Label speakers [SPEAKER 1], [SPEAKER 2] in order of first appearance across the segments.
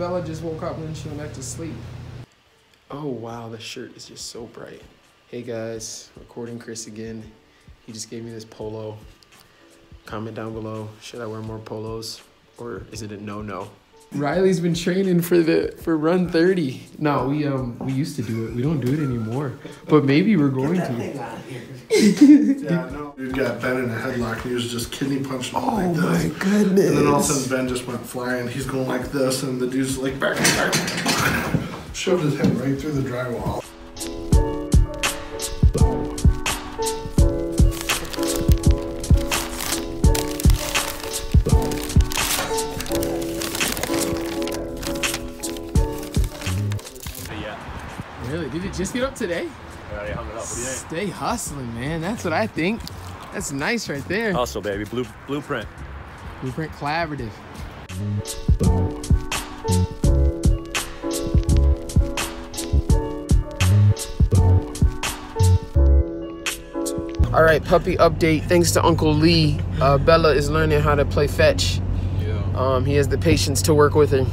[SPEAKER 1] Bella just woke up and she went back to sleep.
[SPEAKER 2] Oh wow, the shirt is just so bright. Hey guys, recording Chris again. He just gave me this polo. Comment down below, should I wear more polos or is it a no-no? Riley's been training for the for run 30. No, we um we used to do it. We don't do it anymore. But maybe we're going to.
[SPEAKER 3] Yeah, no. Dude got Ben in a headlock and he was just kidney punching him
[SPEAKER 2] Oh
[SPEAKER 3] like
[SPEAKER 2] my goodness.
[SPEAKER 3] And then all of a sudden Ben just went flying. He's going like this and the dude's like back and back. Shoved his head right through the drywall.
[SPEAKER 1] Did it just get up today?
[SPEAKER 4] already hung it up. What do you think?
[SPEAKER 1] Stay hustling, man. That's what I think. That's nice right there.
[SPEAKER 4] Hustle, baby. Blue blueprint.
[SPEAKER 1] Blueprint Collaborative.
[SPEAKER 2] All right, puppy update. Thanks to Uncle Lee, uh, Bella is learning how to play fetch.
[SPEAKER 1] Yeah.
[SPEAKER 2] Um, he has the patience to work with her.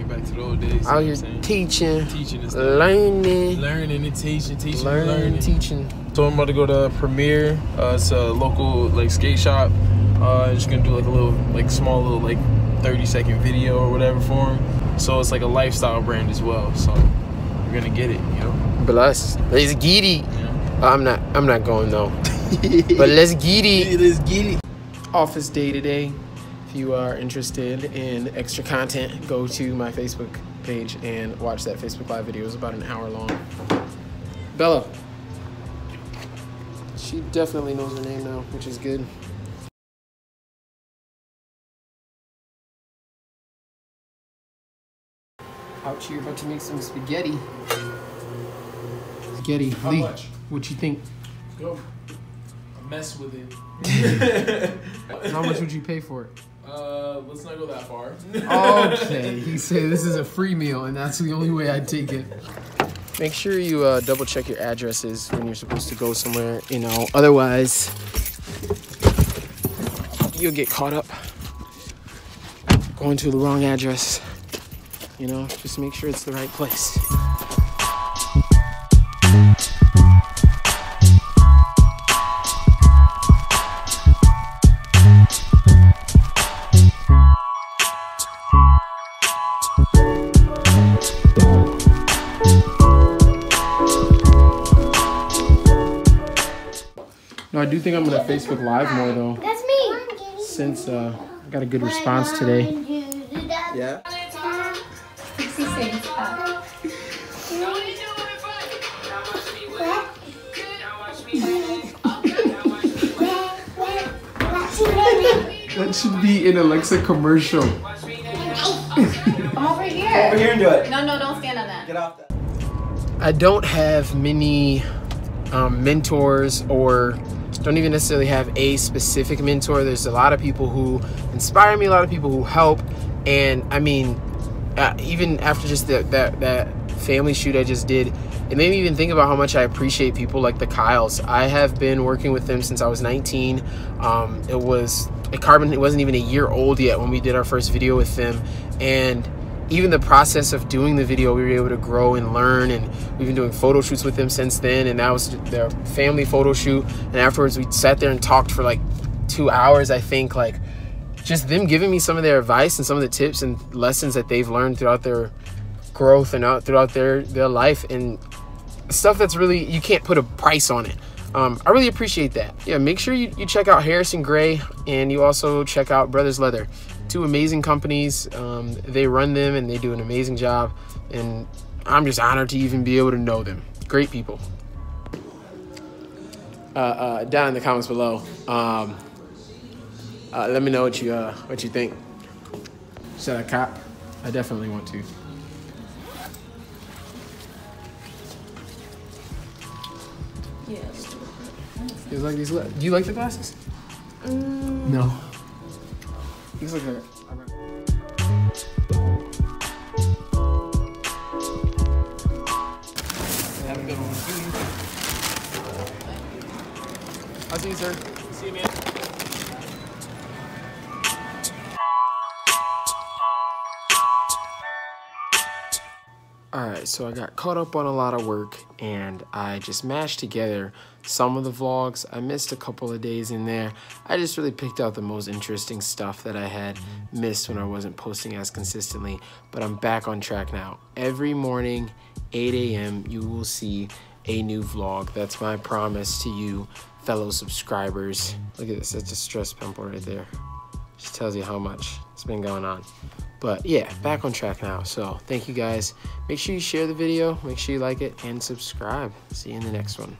[SPEAKER 1] You know, we out here, you know, bringing back to the old days.
[SPEAKER 2] Out here
[SPEAKER 1] I'm
[SPEAKER 2] teaching,
[SPEAKER 1] teaching and stuff.
[SPEAKER 2] learning,
[SPEAKER 1] Learning and teaching, teaching,
[SPEAKER 2] learning,
[SPEAKER 1] and learning.
[SPEAKER 2] teaching.
[SPEAKER 1] So I'm about to go to Premiere. Uh, it's a local like skate shop. Uh, just gonna do like a little, like small little like 30 second video or whatever for him. So it's like a lifestyle brand as well. So we're gonna get it, you know.
[SPEAKER 2] Bless. Let's get it.
[SPEAKER 1] You know?
[SPEAKER 2] I'm not. I'm not going though. but let's get it.
[SPEAKER 1] Let's get it.
[SPEAKER 2] Office day today. If you are interested in extra content, go to my Facebook page and watch that Facebook Live video. It's about an hour long. Bella. She definitely knows her name now, which is good. Out here about to make some spaghetti. Spaghetti.
[SPEAKER 1] How
[SPEAKER 2] Lee,
[SPEAKER 1] much?
[SPEAKER 2] what you think?
[SPEAKER 1] Go. Mess with it.
[SPEAKER 2] How much would you pay for it?
[SPEAKER 1] Uh, let's not go that far.
[SPEAKER 2] Okay, he said this is a free meal, and that's the only way I'd take it. Make sure you uh, double check your addresses when you're supposed to go somewhere. You know, otherwise you'll get caught up going to the wrong address. You know, just make sure it's the right place. No, I do think I'm gonna Facebook Live more though,
[SPEAKER 5] That's me.
[SPEAKER 2] since uh, I got a good response today.
[SPEAKER 5] Yeah.
[SPEAKER 6] 66.
[SPEAKER 2] That should be an Alexa commercial.
[SPEAKER 6] I'm over here.
[SPEAKER 7] Over here and do it.
[SPEAKER 6] No, no, don't stand on that.
[SPEAKER 7] Get off that.
[SPEAKER 2] I don't have many um, mentors or don't even necessarily have a specific mentor. There's a lot of people who inspire me, a lot of people who help. And I mean, uh, even after just the, that, that family shoot I just did, it made me even think about how much I appreciate people like the Kyles. I have been working with them since I was 19. Um, it was, a Carbon, it wasn't even a year old yet when we did our first video with them. And even the process of doing the video, we were able to grow and learn. And we've been doing photo shoots with them since then. And that was their family photo shoot. And afterwards, we sat there and talked for like two hours, I think. Like, just them giving me some of their advice and some of the tips and lessons that they've learned throughout their growth and out throughout their their life and stuff that's really you can't put a price on it. Um, I really appreciate that. Yeah, make sure you, you check out Harrison Gray and you also check out Brothers Leather. Two amazing companies. Um, they run them and they do an amazing job. And I'm just honored to even be able to know them. Great people. Uh, uh, down in the comments below, um, uh, let me know what you uh, what you think. Should I cop? I definitely want to. Feels like he's. Do you like the glasses? No. He's like a. Have a good one. I'll see you, sir. See you, man. All right, so I got caught up on a lot of work and I just mashed together some of the vlogs. I missed a couple of days in there. I just really picked out the most interesting stuff that I had missed when I wasn't posting as consistently, but I'm back on track now. Every morning, 8 a.m., you will see a new vlog. That's my promise to you, fellow subscribers. Look at this, that's a stress pimple right there. Just tells you how much it's been going on. But yeah, back on track now. So thank you guys. Make sure you share the video, make sure you like it, and subscribe. See you in the next one.